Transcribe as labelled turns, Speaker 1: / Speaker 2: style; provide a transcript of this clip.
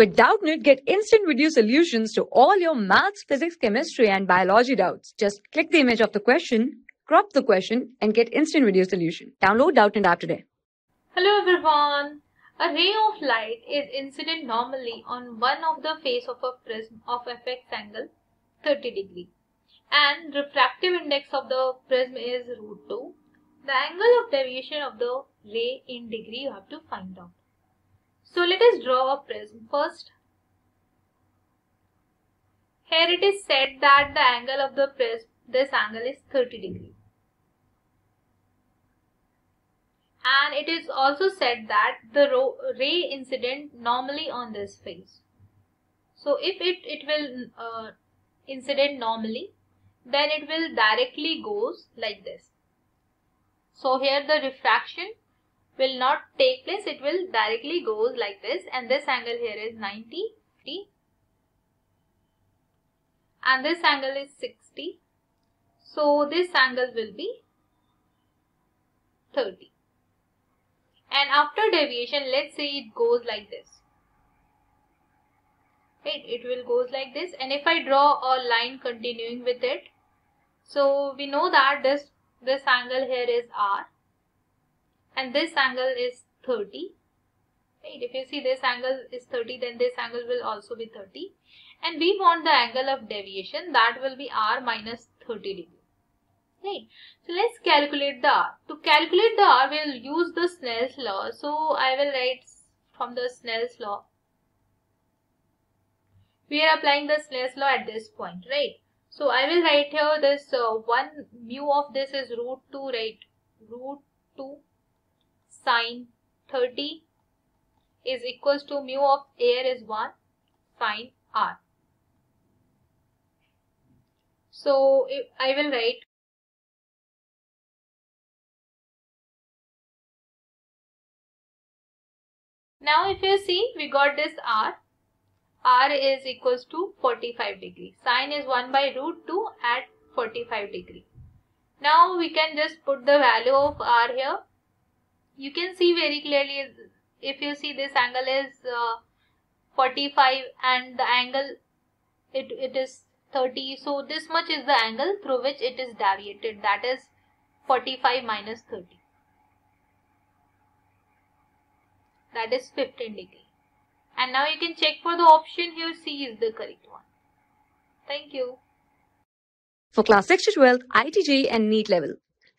Speaker 1: With Doubtnut, get instant video solutions to all your maths, physics, chemistry, and biology doubts. Just click the image of the question, crop the question, and get instant video solution. Download Doubtnut app today.
Speaker 2: Hello everyone. A ray of light is incident normally on one of the face of a prism of apex angle 30 degree and refractive index of the prism is root 2. The angle of deviation of the ray in degree you have to find out. So let us draw a prism first. Here it is said that the angle of the prism, this angle is 30 degree. And it is also said that the ray incident normally on this face. So if it, it will uh, incident normally, then it will directly goes like this. So here the refraction will not take place. It will directly goes like this. And this angle here is 90 50 and this angle is 60 so this angle will be 30 and after deviation let's say it goes like this. Right? It will goes like this. And if I draw a line continuing with it so we know that this this angle here is R and this angle is 30 right if you see this angle is 30 then this angle will also be 30 and we want the angle of deviation that will be r minus 30 degree. Right so let's calculate the r. To calculate the r we'll use the snell's law. So i will write from the snell's law. We are applying the snell's law at this point right? So i will write here this uh, one mu of this is root 2 right? Root 2 sine 30 is equals to mu of air is 1 sine r. So I will write Now if you see we got this r. r is equals to 45 degree. Sine is 1 by root 2 at 45 degree. Now we can just put the value of r here you can see very clearly if you see this angle is uh, 45 and the angle it, it is 30 so this much is the angle through which it is deviated. That is 45 minus 30 that is 15 degree. And now you can check for the option here. C is the correct one. Thank you.
Speaker 1: For class 6 to 12 IIT JEE and NEET level